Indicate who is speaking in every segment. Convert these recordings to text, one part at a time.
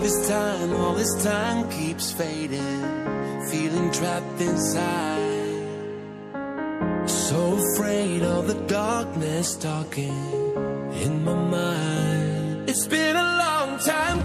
Speaker 1: this time, all this time keeps fading Feeling trapped inside. So afraid of the darkness talking in my mind. It's been a long time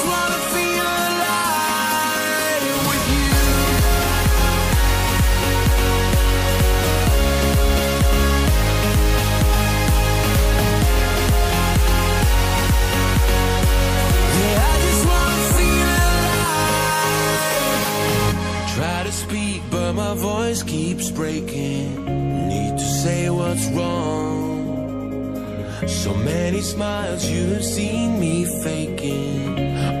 Speaker 1: speak, but my voice keeps breaking. Need to say what's wrong. So many smiles you've seen me faking.